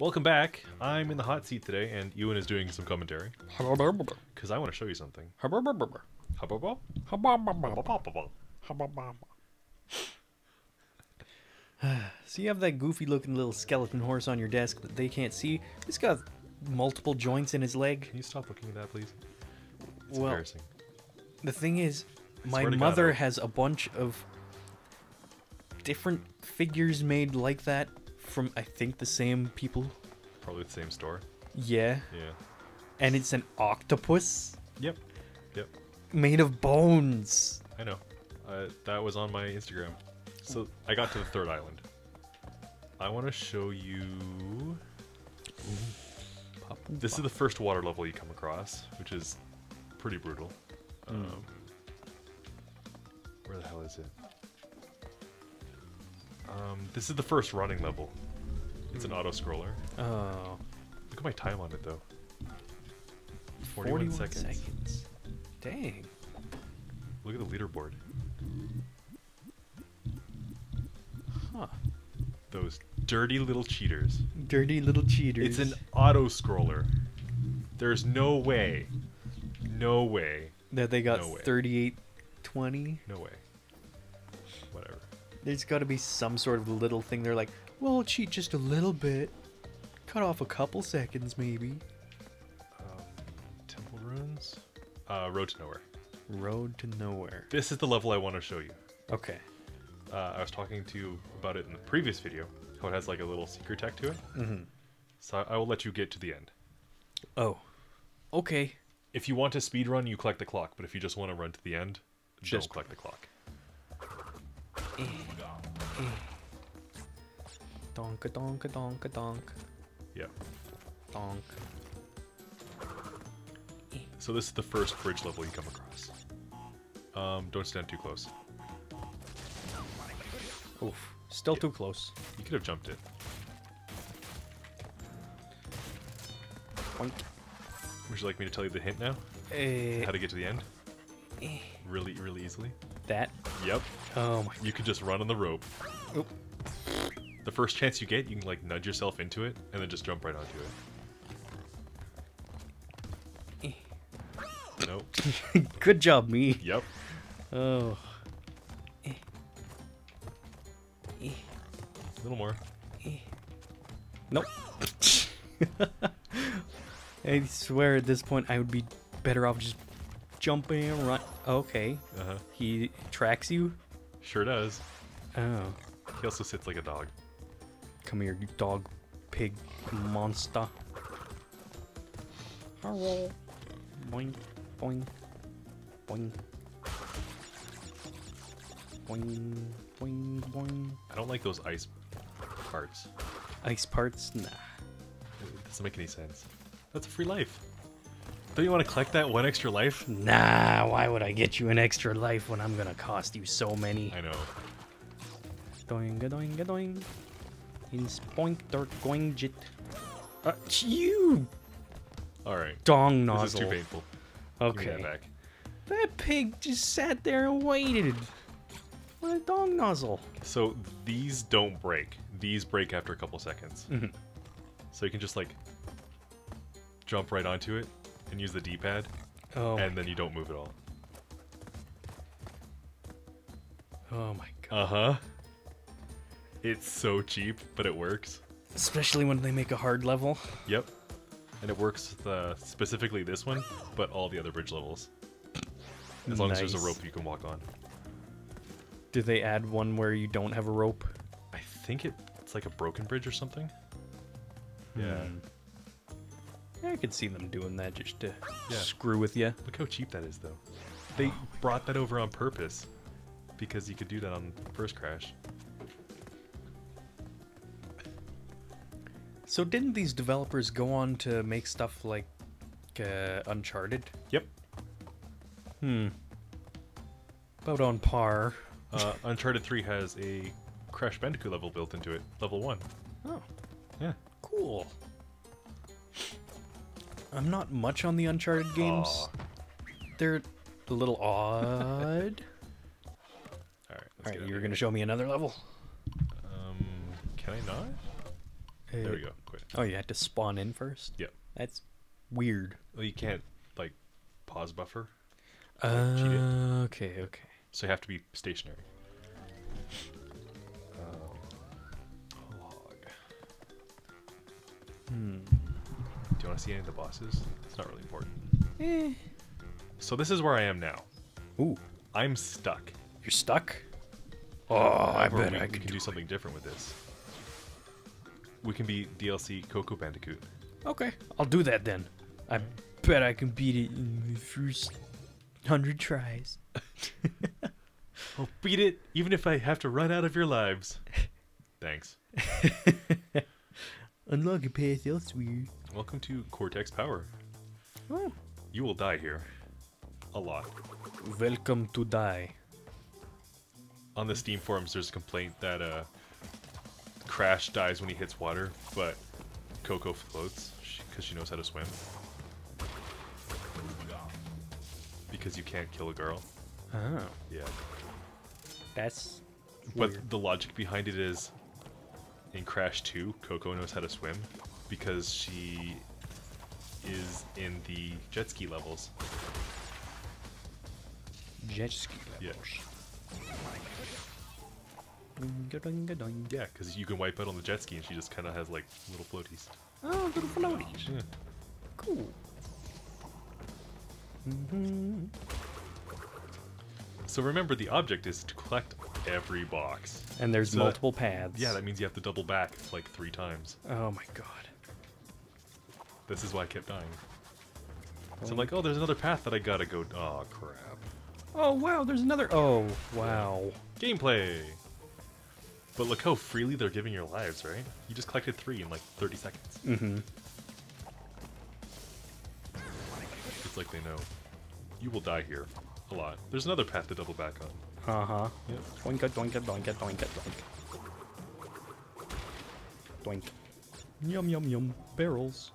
Welcome back. I'm in the hot seat today, and Ewan is doing some commentary because I want to show you something. So you have that goofy looking little skeleton horse on your desk that they can't see. It's got multiple joints in his leg. Can you stop looking at that, please? It's Well, embarrassing. The thing is, my to God, mother has a bunch of different figures made like that from I think the same people. Probably the same store. Yeah. Yeah. And it's an octopus Yep. Yep. made of bones. I know. Uh, that was on my Instagram. So I got to the third island. I want to show you. This is the first water level you come across, which is pretty brutal. Um, where the hell is it? Um, this is the first running level. It's an auto scroller. Oh. Look at my time on it though. 41, seconds. seconds. Dang. Look at the leaderboard. Huh. Those dirty little cheaters. Dirty little cheaters. It's an auto scroller. There's no way. No way. that they got no 3820. No way. Whatever. There's got to be some sort of little thing. They're like, well, I'll cheat just a little bit. Cut off a couple seconds, maybe. Um, temple ruins? Uh, Road to Nowhere. Road to nowhere. This is the level I want to show you. Okay. Uh, I was talking to you about it in the previous video, how it has like a little secret tech to it. Mm-hmm. So I will let you get to the end. Oh. Okay. If you want to speed run, you collect the clock, but if you just want to run to the end, Just- don't collect the clock. Donka donka donka donk. Yeah. Donk. So this is the first bridge level you come across. Um, don't stand too close. Oof. Still too close. You could have jumped it. Boink. Would you like me to tell you the hint now? Eh, How to get to the end? Really, really easily? that. Yep. Oh my. You can just run on the rope. Oop. The first chance you get, you can like nudge yourself into it and then just jump right onto it. Nope. Good job, me. Yep. Oh. A little more. Nope. I swear at this point I would be better off just jumping and run. Okay. Uh huh. He tracks you? Sure does. Oh. He also sits like a dog. Come here, you dog, pig, monster. Hello. Boing, boing, boing. Boing, boing, boing. I don't like those ice parts. Ice parts? Nah. It doesn't make any sense. That's a free life. Don't you want to collect that one extra life? Nah, why would I get you an extra life when I'm gonna cost you so many? I know. Doing, doing, doing. In spoink, dirt, going, jit. Uh, you Alright. dong nozzle. This is too painful. Okay. that back. That pig just sat there and waited. What a dong nozzle. So these don't break. These break after a couple seconds. Mhm. So you can just like jump right onto it and use the D-pad, Oh, and then you don't move at all. oh my god. Uh huh. It's so cheap, but it works. Especially when they make a hard level. Yep. And it works uh, specifically this one, but all the other bridge levels. As long as there's a rope you can walk on. Do they add one where you don't have a rope? I think it, it's like a broken bridge or something. Yeah. Hmm. Yeah, I could see them doing that just to Yeah. screw with you. Look how cheap that is, though. They brought that over on purpose because you could do that on first crash. So didn't these developers go on to make stuff like uh, Uncharted? Yep. Hmm. About on par. Uh, Uncharted 3 has a Crash Bandicoot level built into it, level 1. Oh, Yeah. cool. I'm not much on the Uncharted games. Aw. They're a little odd. Alright, let's Alright, you're gonna show me another level? Um, can I not? There we go. Quit. Oh, you had to spawn in first? Yep. That's weird. Well, you can't like pause buffer, Uh, okay, okay. so you have to be stationary. Um, log. Hmm. Do you want to see any of the bosses? It's not really important. Eh. So this is where I am now. Ooh, I'm stuck. you're stuck? Oh, I However, bet we, I we could can do something different with this. We can be DLC Coco Bandicoot. Okay, I'll do that then. I bet I can beat it in the first hundred tries. I'll beat it, even if I have to run out of your lives. Thanks. Unlock a path elsewhere. Welcome to Cortex Power. Oh. You will die here. A lot. Welcome to die. On the Steam forums, there's a complaint that uh, Crash dies when he hits water, but Coco floats because she knows how to swim. Because you can't kill a girl. Oh, Yeah. that's But weird. the logic behind it is in Crash 2, Coco knows how to swim because she is in the jet ski levels. jet ski levels. Yeah, because you can wipe out on the jet ski and she just kind of has like little floaties. Oh, little floaties. Yeah. Cool. hmm So remember, the object is to collect every box. And there's So that- multiple paths. Yeah, that means you have to double back like three times. Oh my god. This is why I kept dying. So I'm like, oh, there's another path that I gotta go. Oh, crap. Oh wow, there's another. Oh wow. Gameplay! But look how freely they're giving your lives, right? You just collected three in like 30 seconds. Mm-hmm. It's like they know. You will die here. A lot. There's another path to double back on. Uh huh. Yep. Doinka doinka doinka doinka doink. Doink. Yum yum yum. Barrels.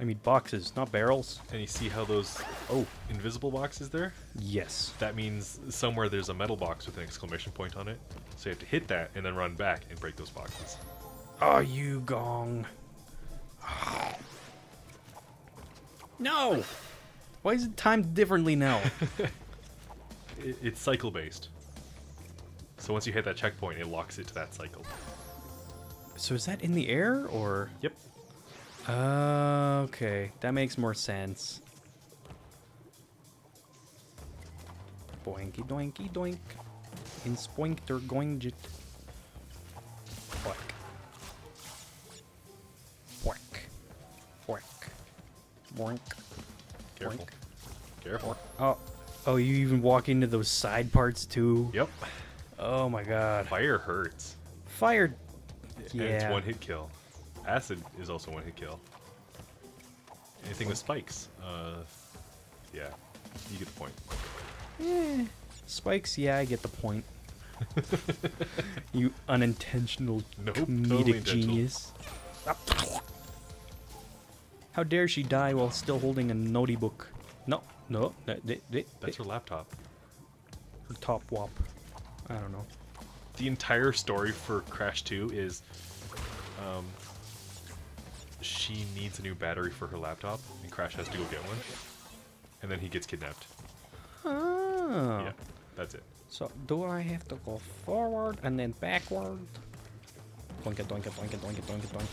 I mean boxes, not barrels. And you see how those Oh, invisible boxes there? yes. That means somewhere there's a metal box with an exclamation point on it. So you have to hit that and then run back and break those boxes. Are you gong? No! Why is it timed differently now? It, it's cycle based. So once you hit that checkpoint, it locks it to that cycle. so is that in the air or? Yep. Uh, okay, that makes more sense. Boinky doinky doink. In spoinkter goingjit. Boink. Boink. Boink. Boink. Careful. Boink. Careful. Oh, oh, you even walk into those side parts too? Yep. Oh my god. Fire hurts. Fire. And it's Yeah. one hit kill. Acid is also one hit kill. Anything with spikes. Uh, yeah. You get the point. Eh, spikes, yeah, I get the point. you unintentional Nope, comedic totally genius. How dare she die while still holding a naughty book? No, no, that, that, that, That's her laptop. her top wop. I don't know. The entire story for Crash 2 is um, she needs a new battery for her laptop, and Crash has to go get one. And then he gets kidnapped. Oh. Yeah, that's it. So do I have to go forward and then backward? Doink it, doink it, doink it, doink it, doink it, doink.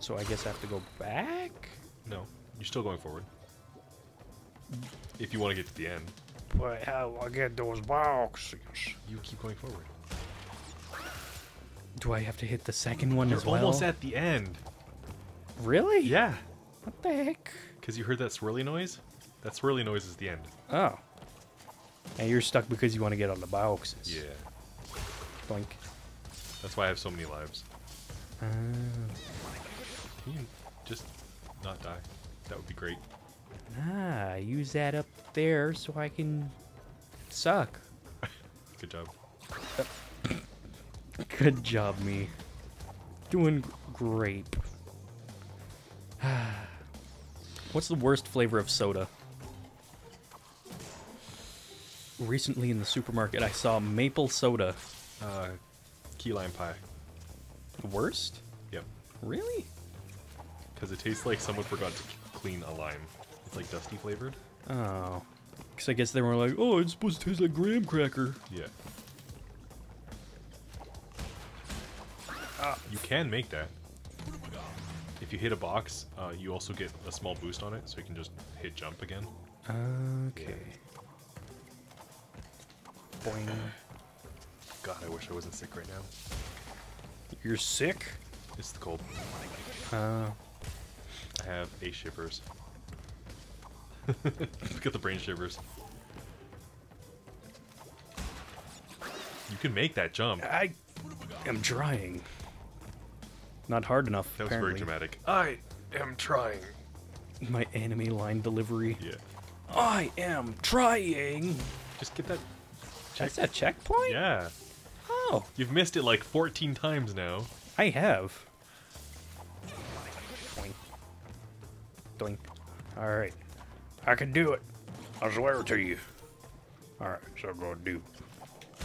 So I guess I have to go back? No, you're still going forward. If you want to get to the end, But how I get those boxes? you keep going forward. Do I have to hit the second one You're as well? almost at the end. Really? Yeah, What the heck? because you heard that swirly noise. That swirly noise is the end. Oh. And you're stuck because you want to get on the boxes. Yeah, Doink. that's why I have so many lives. Ah. Can you just not die? That would be great. ah, use that up there so I can suck. Good job. Good job, me. Doing great. What's the worst flavor of soda? Recently in the supermarket, I saw maple soda. Uh, key lime pie. Worst? Yep. Really? Because it tastes like someone forgot to clean a lime. It's like dusty flavored. Oh. Because I guess they were like, oh, it's supposed to taste like graham cracker. Yeah. You can make that. If you hit a box, uh, you also get a small boost on it, so you can just hit jump again. Okay. Boing. God, I wish I wasn't sick right now. You're sick? It's the cold. Uh, I have a shivers. Look at the brain shivers. You can make that jump. I am trying. Not hard enough, That was apparently. very dramatic. I am trying. My enemy line delivery. Yeah. I am trying. Just get that. That's a checkpoint? Yeah. Oh, You've missed it like 14 times now. I have. Doink. Doink. Alright. I can do it. I swear to you. Alright, so I'm gonna do.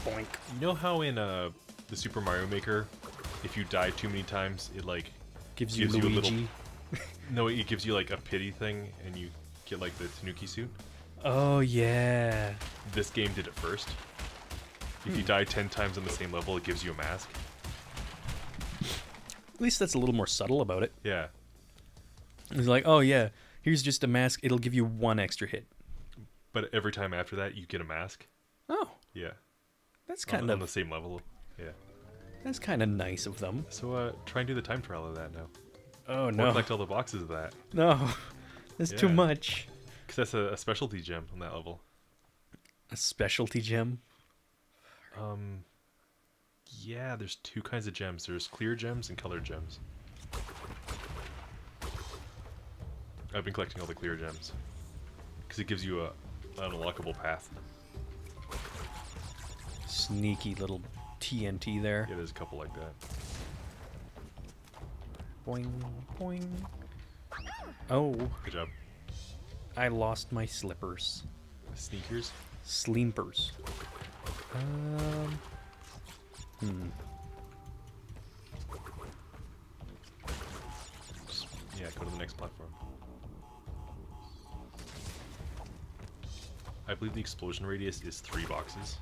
Boink. You know how in uh, the Super Mario Maker, if you die too many times, it like Gives you Gives you a little- no, it gives you like a pity thing, and you get like the Tanuki suit. Oh, yeah. This game did it first. If Hmm. you die 10 times on the same level, it gives you a mask. At least that's a little more subtle about it. Yeah, It's like, oh, yeah, here's just a mask. It'll give you one extra hit. but every time after that, you get a mask. Oh, Yeah, that's on, kind on the same level. Yeah. That's kind of nice of them. So uh, try and do the time trial of that now. Oh no! Or no, collect all the boxes of that, no, that's too much. because that's a, a specialty gem on that level. A specialty gem. Um, yeah, there's two kinds of gems. There's clear gems and colored gems. I've been collecting all the clear gems because it gives you a an unlockable path. Sneaky little TNT there. Yeah, there's a couple like that. Boing, boing. Oh, Good job. I lost my slippers. Sneakers. Sleepers. Um. Hmm. Just, yeah, go to the next platform. I believe the explosion radius is three boxes.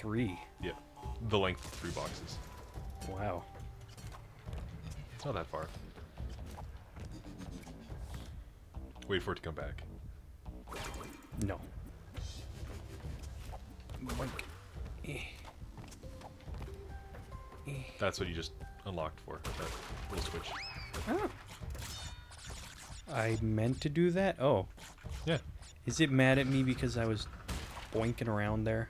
Three. Yeah, the length of three boxes. Wow. It's not that far. Wait for it to come back. No. Boink. Eh. Eh. That's what you just unlocked for. That little switch. Oh. I meant to do that? Oh. Yeah. Is it mad at me because I was boinking around there?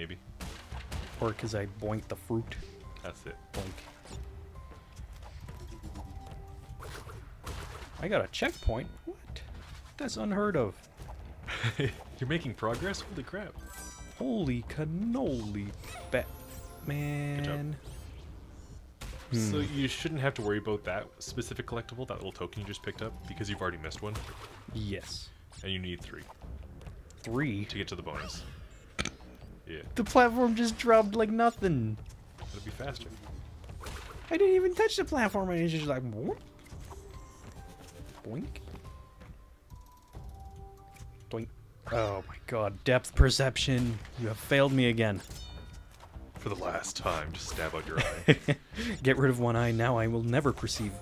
Maybe. Or because I boinked the fruit? That's it. Boink. I got a checkpoint? What? That's unheard of. You're making progress? Holy crap. Holy cannoli, Batman. So Hmm. you shouldn't have to worry about that specific collectible, that little token you just picked up, because you've already missed one, Yes. and you need three Three. to get to the bonus. Yeah, The platform just dropped like nothing. it'll be faster. I didn't even touch the platform and it's just like boink. Boink. Doink. Oh my god, depth perception. You have failed me again. For the last time, just stab out your eye. Get rid of one eye, now I will never perceive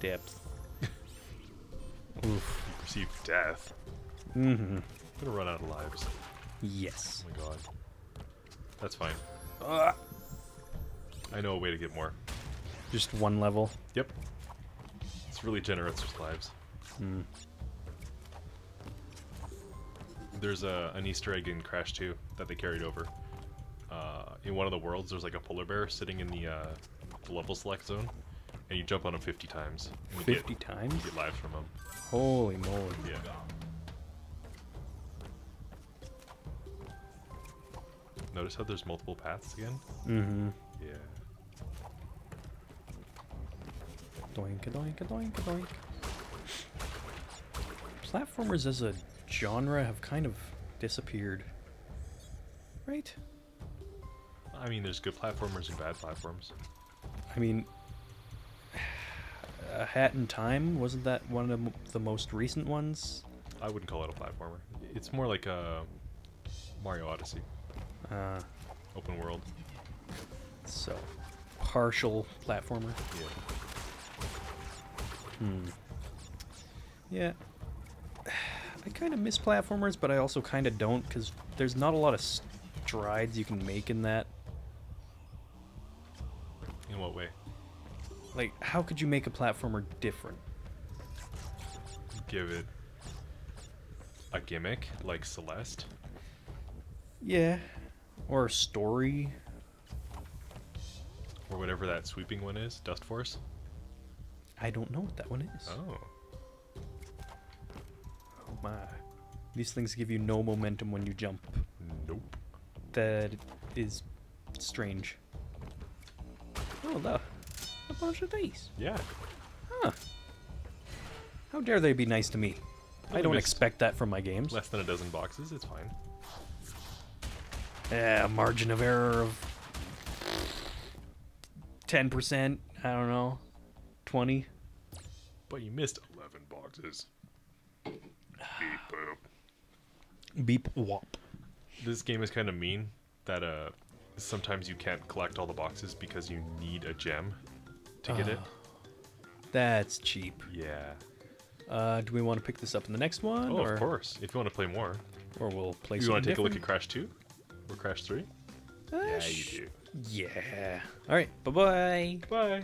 depth. Oof. You perceive death. Mm-hmm. I'm gonna run out of lives. Yes. Oh my god. That's fine. Ah. I know a way to get more. Just one level. Yep. It's really generous with lives. Hmm. There's a, an Easter egg in Crash 2 that they carried over. Uh, in one of the worlds, there's like a polar bear sitting in the, uh, the level select zone, and you jump on him 50 times. 50 get, times? you get lives from him. Holy moly. Yeah. Notice how there's multiple paths again? Mm-hmm. Yeah. Doink doink doink doink. Platformers as a genre have kind of disappeared. Right? I mean, there's good platformers and bad platforms. I mean, A Hat in Time wasn't that one of the, the most recent ones? I wouldn't call it a platformer. It's more like a Mario Odyssey, Uh, open world. so partial platformer. Yeah. Hmm. Yeah. I kind of miss platformers, but I also kind of don't because there's not a lot of strides you can make in that. In what way? Like, how could you make a platformer different? Give it a gimmick like Celeste. Yeah. Or a story. Or whatever that sweeping one is, Dustforce. I don't know what that one is. Oh. Oh my. These things give you no momentum when you jump. Nope. That is strange. Oh, look. A bunch of these. Yeah. Huh. How dare they be nice to me? I don't expect that from my games. Less than a dozen boxes, it's fine. Yeah, margin of error of 10%. I don't know. 20. But you missed 11 boxes. Beep boop. Beep wop. This game is kind of mean that uh sometimes you can't collect all the boxes because you need a gem to get it. That's cheap. Yeah. Uh, do we want to pick this up in the next one? Oh, or, of course. If you want to play more, Or we'll play you something want to take a look at? Crash 2 or Crash 3? Uh, yeah, you do. Yeah. All right. Bye bye. Bye.